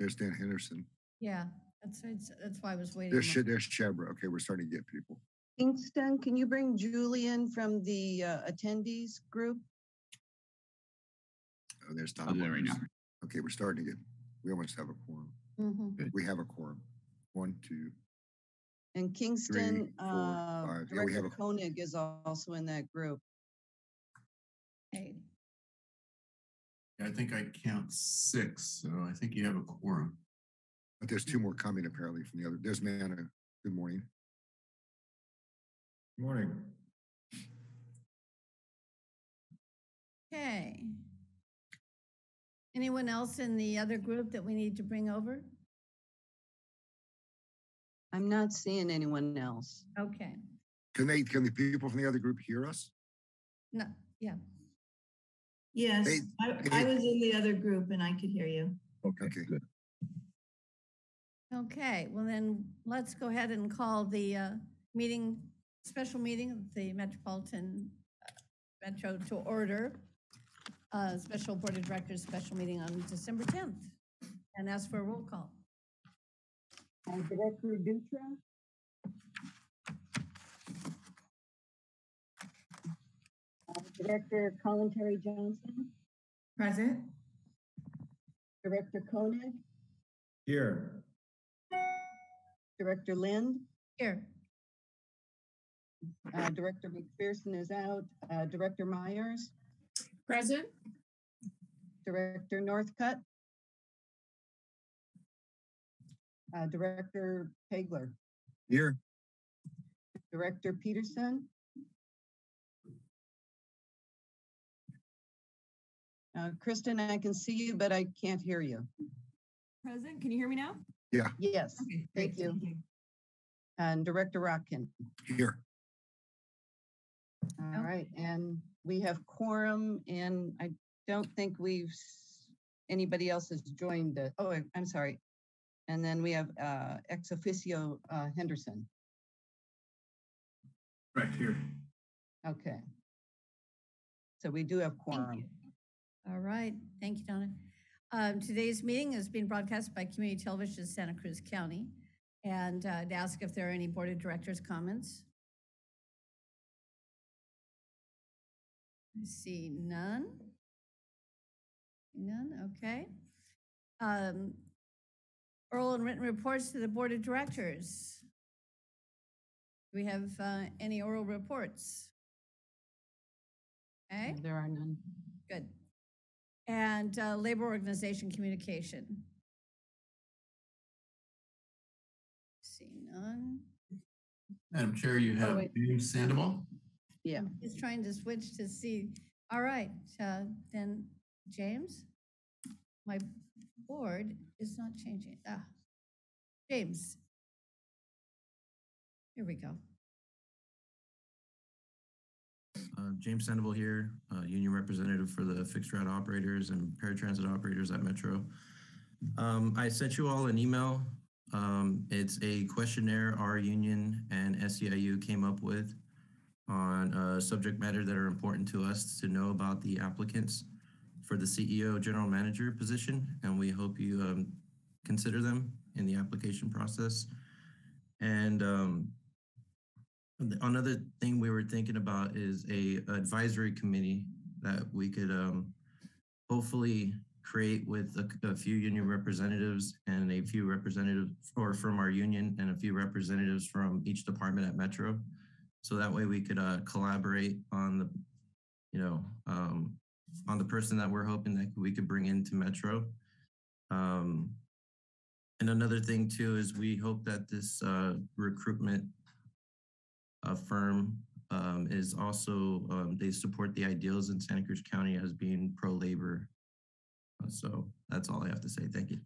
There's Dan Henderson. Yeah, that's, it's- that's why I was waiting. There's, a there's Shebreh. Okay, we're starting to get people. Kingston, can you bring Julian from the uh, attendees group? Oh, there's I'll Tom. do right now. Okay, we're starting to get, we almost have a quorum. Mhm. We have a quorum. One, two, And Kingston, four, uh, five. Yeah, we have Director a- Koenig is also in that group. I think I count six, so I think you have a quorum. but there's two more coming apparently from the other. There's Manu. Good morning. Good morning. Okay. Anyone else in the other group that we need to bring over? I'm not seeing anyone else. Okay, Can they, can the people from the other group hear us? no, yeah, Yes, Hey, I, hey. I was in the other group and I could hear you. Okay, good. okay, well then, let's go ahead and call the uh, meeting, special meeting of the Metropolitan uh, Metro to order. Uh, Special Board of Directors, special meeting on December 10th, and ask for a roll call. Uh, Director Dutra? Uh, Director Kalantari-Johnson, Present? Director Koenig, Here. Director Lind, Here, uh, Director McPherson is out, uh, Director Meyers, Present? Director Northcutt, uh, Director Pageler, Here. Director Peterson. Uh, Kristen, I can see you, but I can't hear you. Present, can you hear me now? Yeah. Yes, Okay, Thank great, you. and Director Rotkin. Here. All Okay. right, and we have quorum, and I don't think we've, anybody else has joined the, oh, I- I'm sorry. And then we have uh, ex officio uh, Henderson. Right here. Okay. So we do have Thank quorum. All right, thank you, Donna. Um, Today's meeting is being broadcast by Community Television Santa Cruz County. And uh, to ask if there are any Board of Directors comments. I see none. None, okay. Um, Oral and written reports to the Board of Directors. Do we have uh, any oral reports? Okay. There are none. Good. And uh, labor organization communication. See none. Madam Chair, you have wait. James Sandoval. Yeah, He's trying to switch to see. All right, uh, then James, my board is not changing. Ah, James. Here we go. James Sandoval here, uh, union representative for the fixed route operators and paratransit operators at Metro. Um, I sent you all an email. Um, it's a questionnaire our union and SEIU came up with on uh, subject matter that are important to us to know about the applicants for the CEO general manager position, and we hope you um, consider them in the application process. And um, Another thing we were thinking about is a advisory committee that we could um hopefully create with a, a few union representatives and a few representatives or from our union and a few representatives from each department at Metro. So that way we could uh collaborate on the, you know, um on the person that we're hoping that we could bring into Metro. Um, and another thing too is we hope that this uh recruitment uh, firm um, is also um, they support the ideals in Santa Cruz County as being pro labor. Uh, so that's all I have to say. Thank you.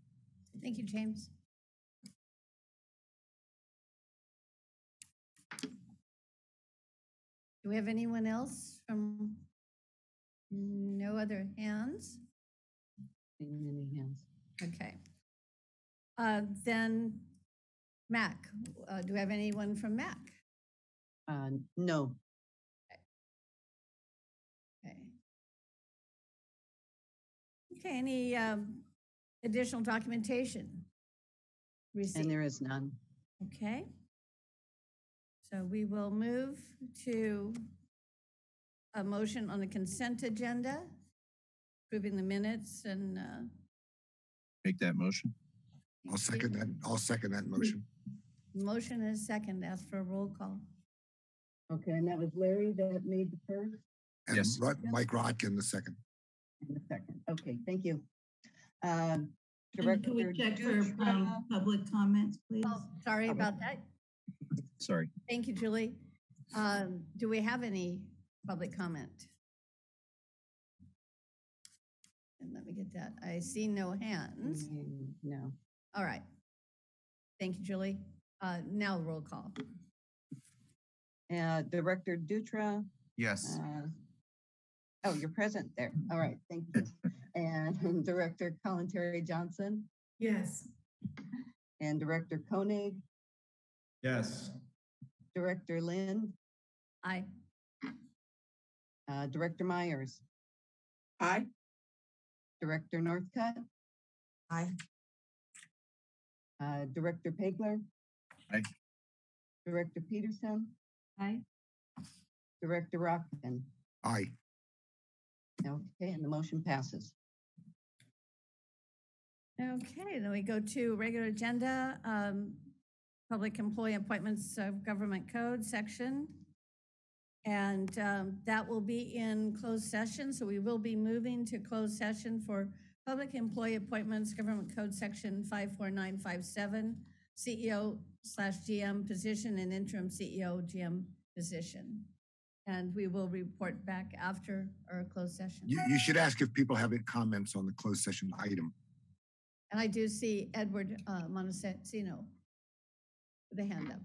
Thank you, James. Do we have anyone else from? No other hands? any hands. Okay. Uh, Then Mac, uh, do we have anyone from Mac? Uh, no, Okay. Okay, any um, Additional documentation? And there is none. okay. So we will move to a motion on the consent agenda, approving the minutes and, uh, Make that motion. I'll second that, I'll second that motion. motion is second, ask for a roll call. Okay, and that was Larry that made the first And Yes. Rod- Mike Rotkin, the second. and the second. Okay, thank you. Um, And Can we check for um, public comments, please? Oh, sorry about that. Sorry. Thank you, Julie. Um, do we have any public comment? And let me get that. I see no hands. Mm, No. All right. Thank you, Julie. Uh, now roll call. Uh, Director Dutra, Yes. uh, oh, you're present there. All right, thank you. And Director Kalantari-Johnson Yes. and Director Koenig, Yes. Director Lind? Aye. uh, Director Meyers, Aye. Director Northcutt, Aye. uh, Director Pageler? Aye. Director Peterson, Aye. Director Rockman. Aye. Okay, and the motion passes. Okay, then we go to regular agenda, um, public employee appointments of government code section. And, um, that will be in closed session, so we will be moving to closed session for public employee appointments, government code section five four nine five seven, CEO slash GM position and interim CEO GM position. And we will report back after our closed session. You, you should ask if people have any comments on the closed session item. And I do see Edward uh, Montesino with a hand up.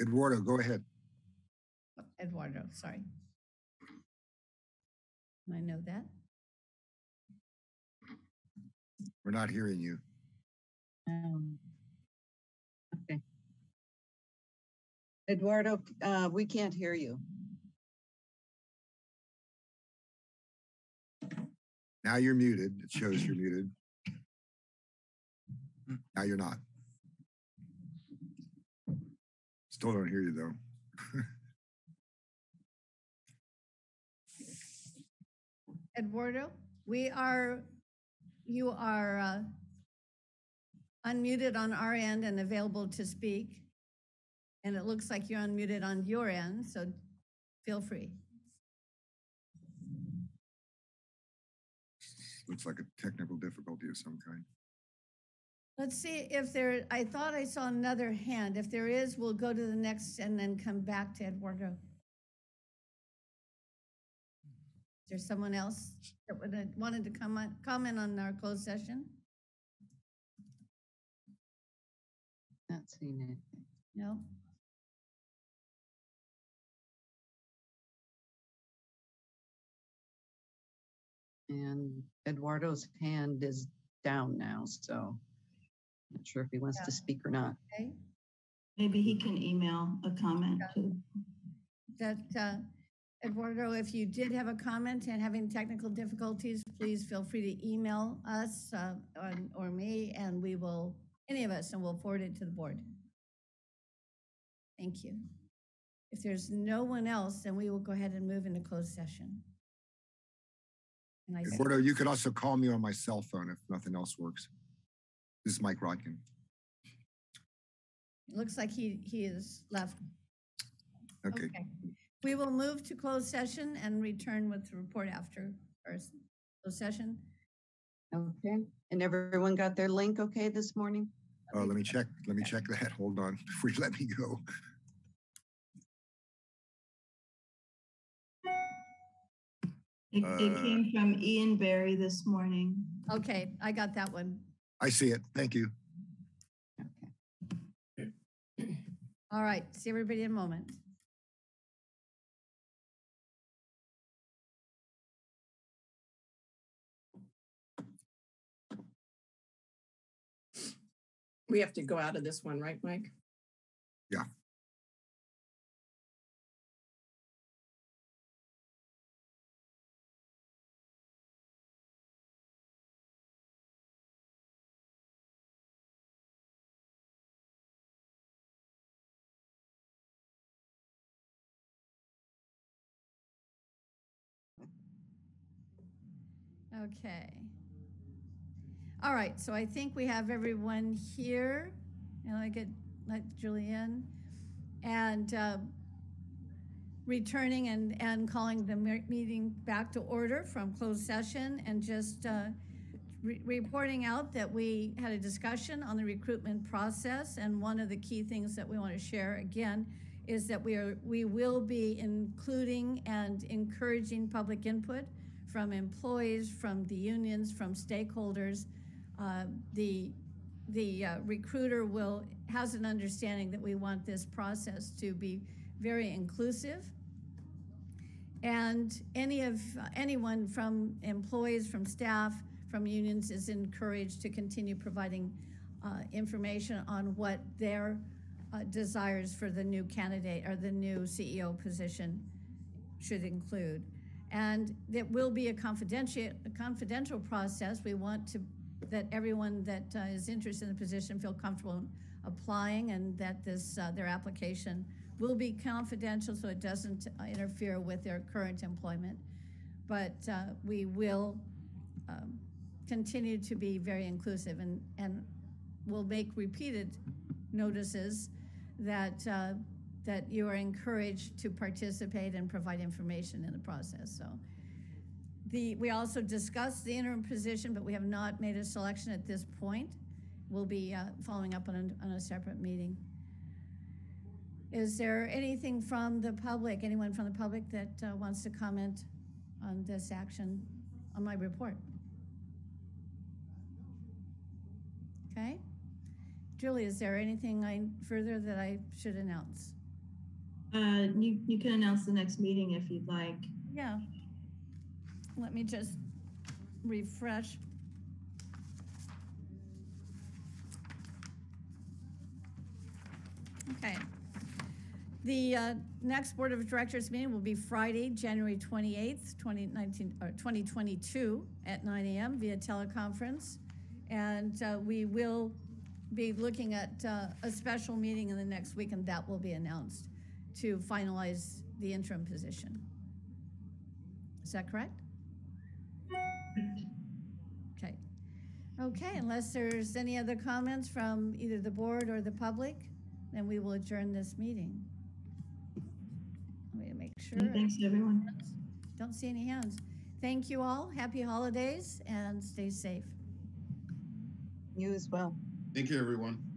Eduardo, go ahead. Eduardo, sorry. I know that. We're not hearing you. Um, Okay. Eduardo, uh, we can't hear you. Now you're muted. It shows you're muted. Now you're not. Still don't hear you though. Eduardo, we are, you are uh, unmuted on our end and available to speak. And it looks like you're unmuted on your end, so feel free. Looks like a technical difficulty of some kind. Let's see if there, I thought I saw another hand. If there is, we'll go to the next and then come back to Eduardo. Is there someone else that would, uh, wanted to comment, comment on our closed session? Not seeing it. No? And Eduardo's hand is down now, so not sure if he wants Yeah. to speak or not. Okay, Maybe he can email a comment to. that, uh, Eduardo, if you did have a comment and having technical difficulties, please feel free to email us uh, or- or me, and we will, any of us, and we'll forward it to the board. Thank you. If there's no one else, then we will go ahead and move into closed session. And I see, Eduardo, you could also call me on my cell phone if nothing else works. This is Mike Rotkin. it looks like he, he is left. Okay. We will move to closed session and return with the report after our s- closed session. Okay, and everyone got their link okay this morning? Oh, let me check, let me check that. Hold on before you let me go. It, it Uh, came from Ian Barry this morning. Okay, I got that one. I see it. Thank you. All right, see everybody in a moment. We have to go out of this one, right, Mike? Yeah. Okay. All right, so I think we have everyone here. And I get, let Julianne. And uh, returning and, and calling the meeting back to order from closed session and just uh, re- reporting out that we had a discussion on the recruitment process. And one of the key things that we want to share again is that we are, we will be including and encouraging public input from employees, from the unions, from stakeholders. Uh, The, the uh, recruiter will, has an understanding that we want this process to be very inclusive. And any of, anyone from employees, from staff, from unions is encouraged to continue providing uh, information on what their uh, desires for the new candidate or the new CEO position should include. And it will be a confidential, a confidential process. We want to, that everyone that uh, is interested in the position feel comfortable applying and that this, uh, their application will be confidential so it doesn't uh, interfere with their current employment. But uh, we will um, continue to be very inclusive and, and will make repeated notices that, uh, that you are encouraged to participate and provide information in the process. So the, we also discussed the interim position, but we have not made a selection at this point. We'll be uh, following up on a, on a separate meeting. Is there anything from the public, anyone from the public that uh, wants to comment on this action, on my report? Okay. Julie, is there anything I, further that I should announce? Uh, you, you can announce the next meeting if you'd like. Yeah. Let me just refresh. Okay. The uh, next Board of Directors meeting will be Friday, January 28th, 2019, or 2022 at 9 AM via teleconference. And uh, we will be looking at uh, a special meeting in the next week, and that will be announced to finalize the interim position. Is that correct? Okay. Okay, unless there's any other comments from either the board or the public, then we will adjourn this meeting. Let me make sure. Thanks, everyone. Don't see any hands. Thank you all. Happy holidays and stay safe. You as well. Thank you, everyone.